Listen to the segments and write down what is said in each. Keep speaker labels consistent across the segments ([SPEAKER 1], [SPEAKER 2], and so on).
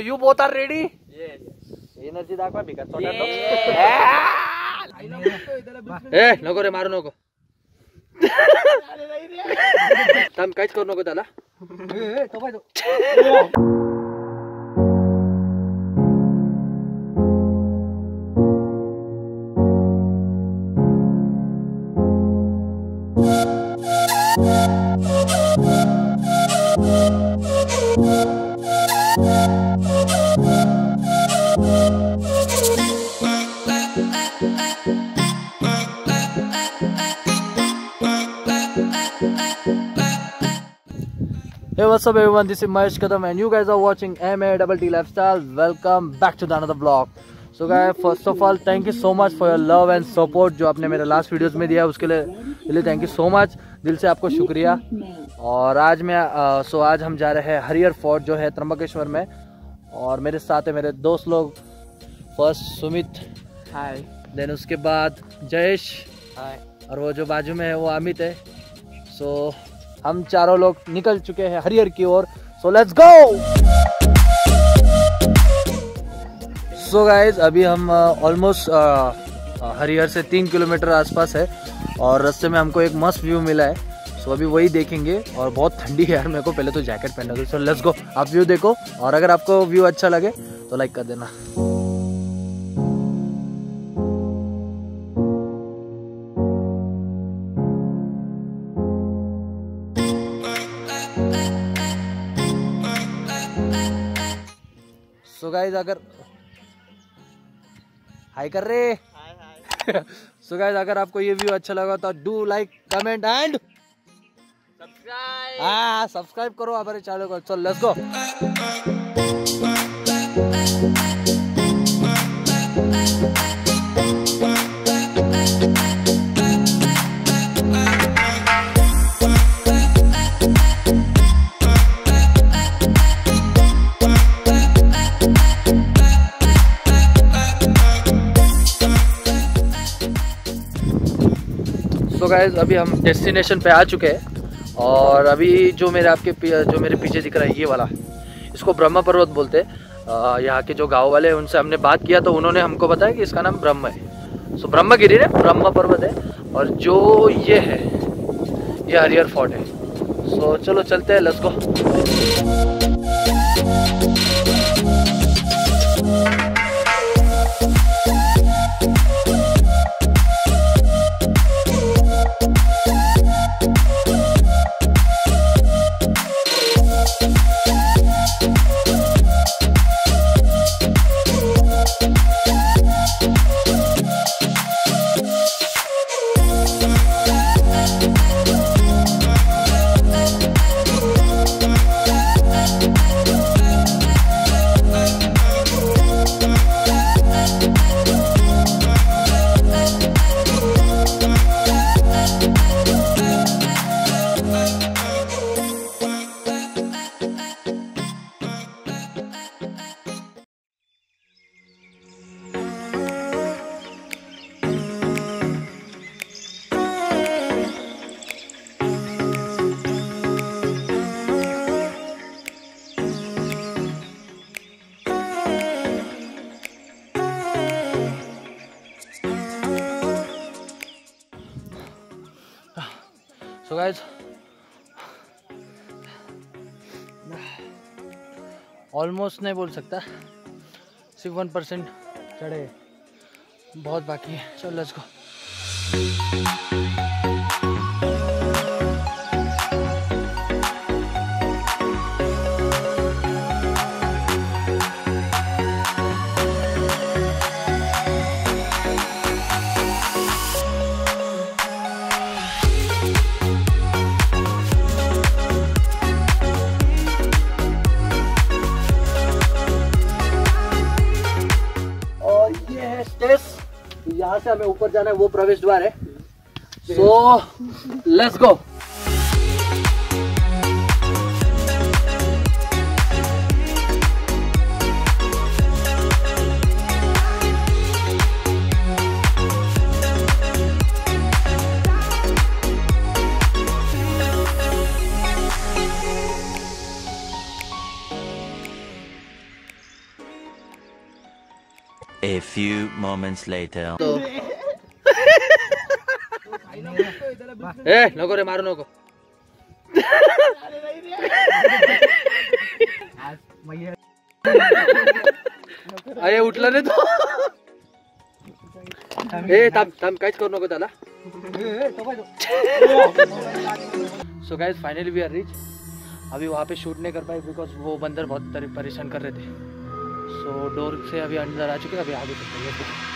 [SPEAKER 1] You both are ready? Energy दाखवा भिका ए नको रे मारू नको. थांब काहीच करू नको त्याला. Hey, what's up, everyone? This is Mahesh Kadam, and you guys are watching MA Double T Lifestyle. Welcome back to another vlog. So, guys, first of all, thank you so much for your love and support जो आपने मेरे last videos में दिया उसके लिए लिए thank you so much दिल से आपको शुक्रिया और आज मैं अ, सो आज हम जा रहे हैं हरियर फोर्ट जो है त्र्यंबकेश्वर में और मेरे साथ है मेरे दोस्त लोग फ़र्स्ट सुमित
[SPEAKER 2] हाय
[SPEAKER 1] देन उसके बाद जयेश
[SPEAKER 2] हाय
[SPEAKER 1] और वो जो बाजू में है वो अमित है सो हम चारों लोग निकल चुके हैं हरियर की ओर। सो लेट्स गो सो गाइज़ अभी हम ऑलमोस्ट हरियर से तीन किलोमीटर आसपास है और रास्ते में हमको एक मस्त व्यू मिला है। सो अभी वही देखेंगे और बहुत ठंडी है यार मेरे को। पहले तो जैकेट पहनना सो लेट्स गो आप व्यू देखो और अगर आपको व्यू अच्छा लगे तो लाइक कर देना। अगर हाई कर
[SPEAKER 2] रहे
[SPEAKER 1] सो गाइज़ अगर आपको ये व्यू अच्छा लगा तो do like comment and
[SPEAKER 2] subscribe
[SPEAKER 1] हाँ सब्सक्राइब करो हमारे चैनल को। चल लेट्स गो गाइज़ अभी हम डेस्टिनेशन पे आ चुके हैं। और अभी जो मेरे आपके जो मेरे पीछे दिख रहा है, ये वाला, इसको ब्रह्म पर्वत बोलते हैं। यहाँ के जो गाँव वाले हैं, उनसे हमने बात किया तो उन्होंने हमको बताया कि इसका नाम ब्रह्म है। सो ब्रह्मगिरी है ब्रह्म पर्वत है। और जो ये है, ये हरियर फोर्ट है। सो चलो चलते हैं लेट्स गाइज़ ऑलमोस्ट नहीं बोल सकता। सिर्फ़ वन परसेंट चढ़े। बहुत बाकी है। चलो लेट्स गो यहाँ से हमें ऊपर जाना है वो प्रवेश द्वार है। So let's go
[SPEAKER 3] A few moments later.
[SPEAKER 1] तो ए नको रे मारू नको। अरे उठला रे तो। ए थांब थांब काहीच करू नको त्याला so guys finally we are reach अभी वहाँ पे शूट नहीं कर पाए बिकॉज़ वो बंदर बहुत परेशान कर रहे थे। सो डोर से अभी अंदर आ चुके हैं अभी आगे चलते हैं।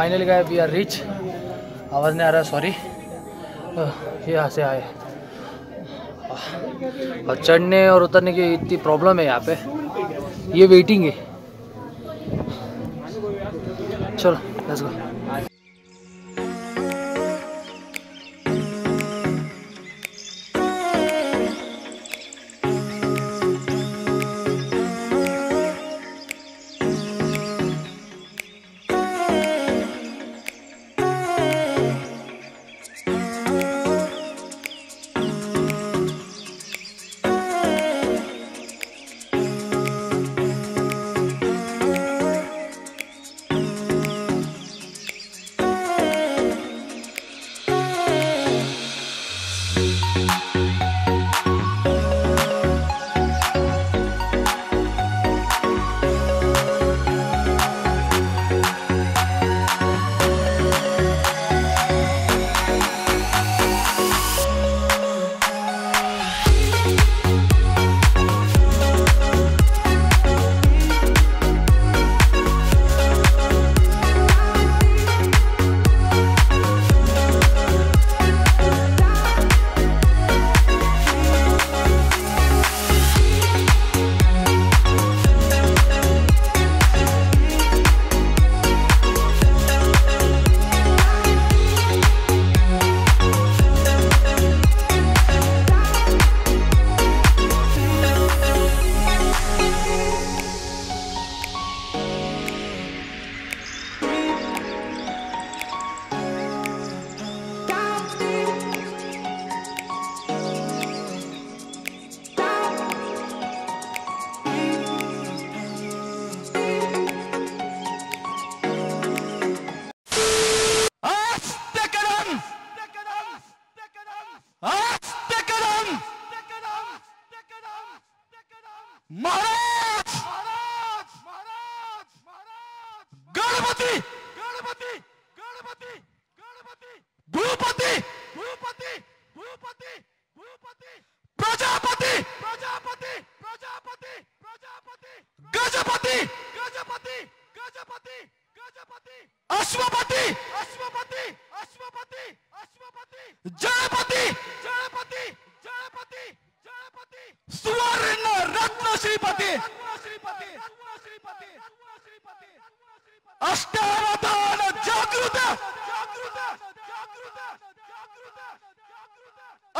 [SPEAKER 1] फाइनली गए वी आर रिच आवाज़ नहीं आ रहा सॉरी यहाँ से आए। और चढ़ने और उतरने की इतनी प्रॉब्लम है यहाँ पे। ये वेटिंग है। चलो लेट्स गो
[SPEAKER 4] Thank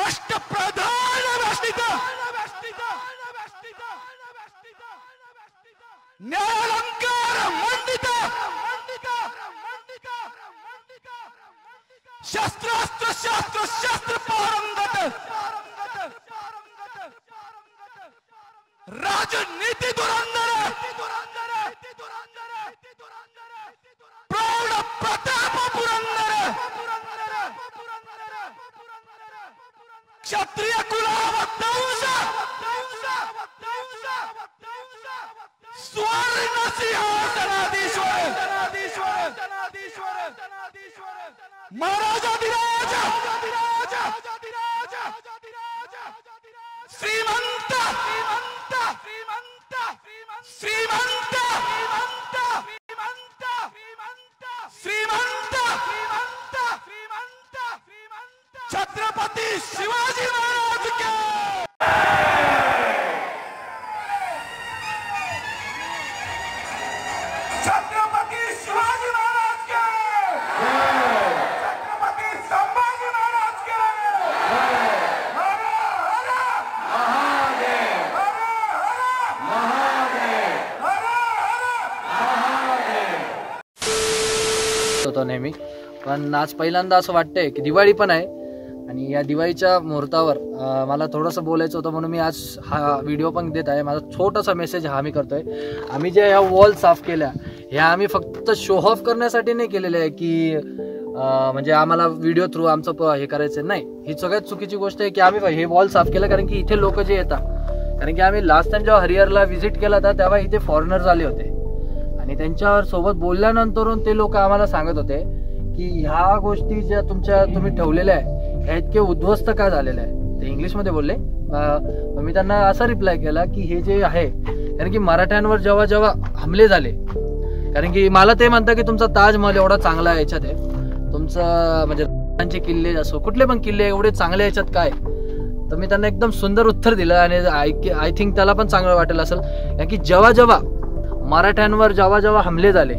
[SPEAKER 4] अष्टप्रधानवेष्टित न्यायालंकार मंडित। शस्त्रास्त्र शास्त्र शस्त्र पारंगत। राजनीति दुरंधर क्षत्रिय कुलावतंस स्वर्ण सिंहासनाधीश्वर महाराजाधिराज श्रीमंत श्रीमंत श्रीमंत। श्रीमंत। श्रीमंत। छत्रपति शिवाजी महाराज के। छत्रपति शिवाजी महाराज के।
[SPEAKER 1] छत्रपति संभाजी महाराज के। तो तो नेहमी. पण आज पहिल्यांदा असं वाटतंय की दिवाळी पण आहे. आणि या दिवाळीच्या मुहूर्तावर मला थोडंसं बोलायचं होतं म्हणून मी आज हा व्हिडिओ पण देत आहे. माझा छोटासा मेसेज हा मी करतोय. आम्ही ज्या ह्या वॉल साफ केल्या ह्या आम्ही फक्त शो ऑफ करण्यासाठी नाही केलेल्या आहे की म्हणजे आम्हाला व्हिडिओ थ्रू आमचं हे करायचं नाही ही सगळ्यात चुकीची गोष्ट आहे की आम्ही हे वॉल साफ केलं कारण की इथे लोक जे येतात कारण की आम्ही लास्ट टाइम जेव्हा हरिहरला व्हिजिट केला होता तेव्हा इथे फॉरेनर्स आले होते. आणि त्यांच्यावर सोबत बोलल्यानंतरून ते लोक आम्हाला सांगत होते की ह्या गोष्टी ज्या तुमच्या तुम्ही ठेवलेल्या आहे ह्या इतके उद्ध्वस्त का झालेले आहे? ते इंग्लिशमध्ये बोलले. मी त्यांना असा रिप्लाय केला की हे जे आहे कारण की मराठ्यांवर जेव्हा जेव्हा हमले झाले कारण की मला ते म्हणतं की तुमचा ताजमहल एवढा चांगला याच्यात आहे तुमचं म्हणजे किल्ले असो कुठले पण किल्ले एवढे चांगले याच्यात काय? तर मी त्यांना एकदम सुंदर उत्तर दिलं आणि आय आय थिंक त्याला पण चांगलं वाटेल असेल. कारण की जेव्हा जेव्हा मराठ्यांवर जेव्हा जेव्हा हमले झाले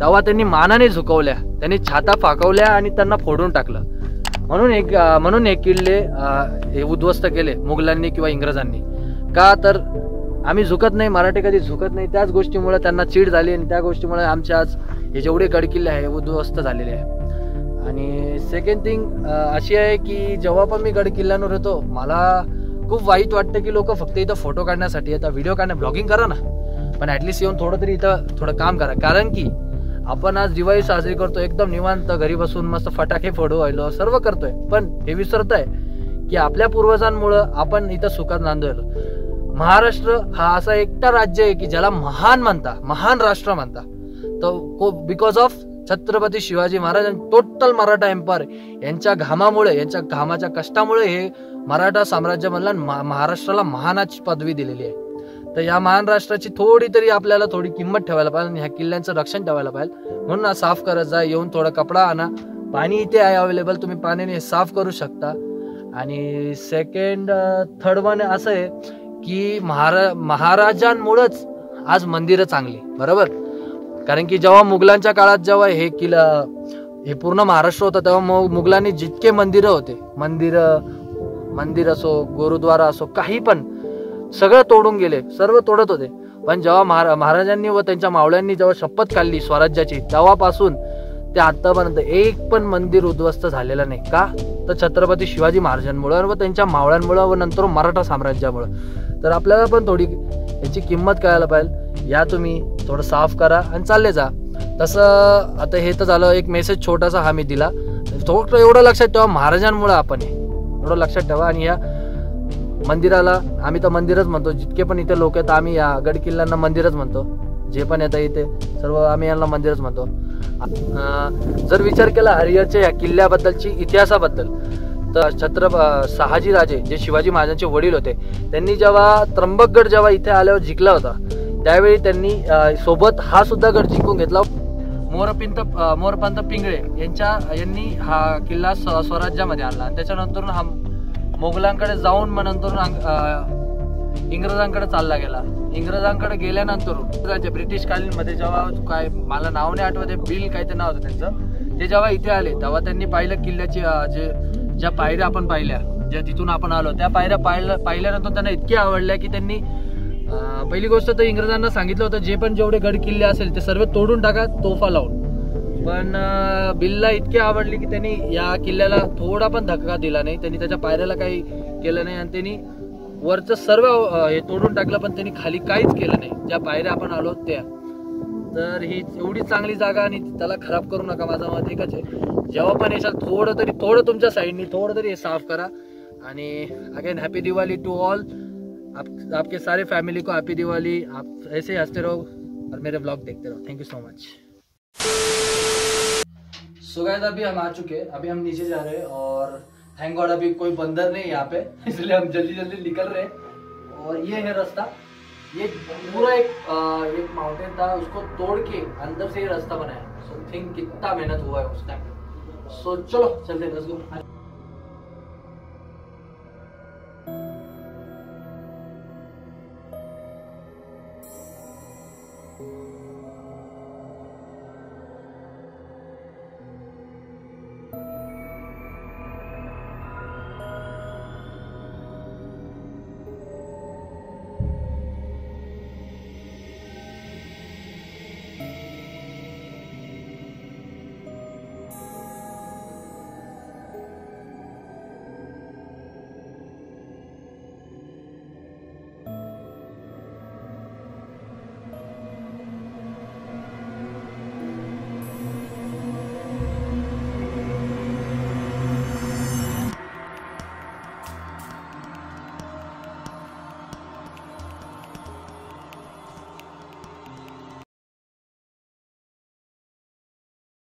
[SPEAKER 1] तेव्हा त्यांनी मानाने झुकवल्या त्यांनी छाता फाकवल्या आणि त्यांना फोडून टाकलं. म्हणून एक म्हणून हे किल्ले हे उद्ध्वस्त केले मुघलांनी किंवा इंग्रजांनी. का तर आम्ही झुकत नाही मराठी कधी झुकत नाही त्याच गोष्टीमुळे त्यांना चीड झाली आणि त्या गोष्टीमुळे आमचे आज हे जेवढे गडकिल्ले आहे उद्ध्वस्त झालेले आहे. आणि सेकंड थिंग अशी आहे की जेव्हा पण मी गडकिल्ल्यांवर येतो मला खूप वाईट वाटतं की लोक फक्त इथं फोटो काढण्यासाठी येतात व्हिडिओ काढण्या ब्लॉगिंग करा ना. पण ॲटलिस्ट येऊन थोडं तरी इथं थोडं काम करा. कारण की आपण आज दिवाळी साजरी करतो एकदम निवांत घरी बसून मस्त फटाके फोडू राहिलो सर्व करतोय. पण हे विसरतोय की आपल्या पूर्वजांमुळं आपण इथं सुखात नांदवलं. महाराष्ट्र हा असा एकटा राज्य आहे की ज्याला महान म्हणता महान राष्ट्र म्हणता तो because of Chhatrapati Shivaji Maharaj total Maratha empire यांच्या घामामुळे यांच्या घामाच्या कष्टामुळे हे मराठा साम्राज्य म्हणला महा- महाराष्ट्राला महानाची पदवी दिलेली आहे. तर या महाराष्ट्राची थोडी तरी आपल्याला थोडी किंमत ठेवायला पाहिजे आणि ह्या किल्ल्यांचं रक्षण ठेवायला पाहिजे. म्हणून ना साफ करत जा येऊन थोडा कपडा आणा. पाणी इथे आहे अवेलेबल तुम्ही पाण्याने साफ करू शकता. आणि सेकंड थर्ड वन असं आहे की महारा महाराजांमुळंच आज मंदिरं चांगली बरोबर? कारण की जेव्हा मुघलांच्या काळात जेव्हा हे किल्ला हे पूर्ण महाराष्ट्र होता तेव्हा मुघलांनी जितके मंदिरं होते मंदिरं मंदिर असो गुरुद्वारा असो काही पण सगळं तोडून गेले सर्व तोडत होते. पण जेव्हा महारा महाराजांनी व त्यांच्या मावळ्यांनी जेव्हा शपथ काढली स्वराज्याची तेव्हापासून ते आतापर्यंत एक पण मंदिर उद्ध्वस्त झालेलं नाही. का? तर छत्रपती शिवाजी महाराजांमुळं व त्यांच्या मावळ्यांमुळं व नंतर मराठा साम्राज्यामुळं. तर आपल्याला पण थोडी याची किंमत कळायला पाहिजे या तुम्ही थोडं साफ करा आणि चालले जा. तसं आता हे तर झालं एक मेसेज छोटासा हा मी दिला थोडं एवढं लक्षात ठेवा महाराजांमुळं आपण हे एवढं लक्षात ठेवा आणि या मंदिराला आम्ही तर मंदिरच म्हणतो. जितके पण इथे लोक आहेत आम्ही या गड किल्ल्यांना मंदिरच म्हणतो. जे पण येतं इथे सर्व आम्ही यांना मंदिरच म्हणतो. जर विचार केला हरिहरच्या या किल्ल्याबद्दलची इतिहासाबद्दल तर छत्र शहाजी राजे जे शिवाजी महाराजांचे वडील होते त्यांनी जेव्हा त्र्यंबकगड जेव्हा इथे आल्यावर जिंकला होता त्यावेळी त्यांनी सोबत हा सुद्धा गड जिंकून घेतला. मोरपिंत मोरपंत पिंगळे यांच्या यांनी हा किल्ला स्व- स्वराज्यामध्ये आणला. आणि त्याच्यानंतर हा मोगलांकडे जाऊन मग नंतर इंग्रजांकडे चालला गेला. इंग्रजांकडे गेल्यानंतर ब्रिटिशकालीन ब्रिटिश कालीनमध्ये जेव्हा काय मला नाव नाही आठवत आहे बिल काय ते नाव होतं त्यांचं ते जेव्हा इथे आले तेव्हा त्यांनी पाहिलं किल्ल्याची जे ज्या पायऱ्या आपण पाहिल्या ज्या तिथून आपण आलो त्या पायऱ्या पाहिलं पाहिल्यानंतर त्यांना इतक्या आवडल्या की त्यांनी पहिली गोष्ट तर इंग्रजांना सांगितलं होतं जे पण जेवढे गड किल्ले असेल ते सर्व तोडून टाका तोफा लावून. पण बिलला इतकी आवडली की त्यांनी या किल्ल्याला थोडा पण धक्का दिला नाही. त्यांनी त्याच्या पायऱ्याला काही केलं नाही आणि त्यांनी वरचं सर्व हे तोडून टाकलं पण त्यांनी खाली काहीच केलं नाही. ज्या पायऱ्या आपण आलो त्या. तर ही एवढी चांगली जागा आणि त्याला खराब करू नका माझा मत एकच आहे. जेव्हा पण याच्यात थोडं तरी थोडं तुमच्या साईडनी थोडं तरी हे साफ करा. आणि again happy Diwali to all आप, आपके सारे फैमिली को हैप्पी दिवाली आप ऐसे ही हंसते रहो और मेरे ब्लॉग देखते रहो. Thank you so much so guys अभी हम आ चुके हैं। अभी हम नीचे जा रहे हैं और थैंक गॉड अभी कोई बंदर नहीं यहाँ पे इसलिए हम जल्दी जल्दी निकल रहे हैं। और ये है रास्ता। ये पूरा एक आ, एक माउंटेन था उसको तोड़ के अंदर से ये रास्ता बनाया। सो थिंक कितना मेहनत हुआ है उस टाइम सो चलो चलते हैं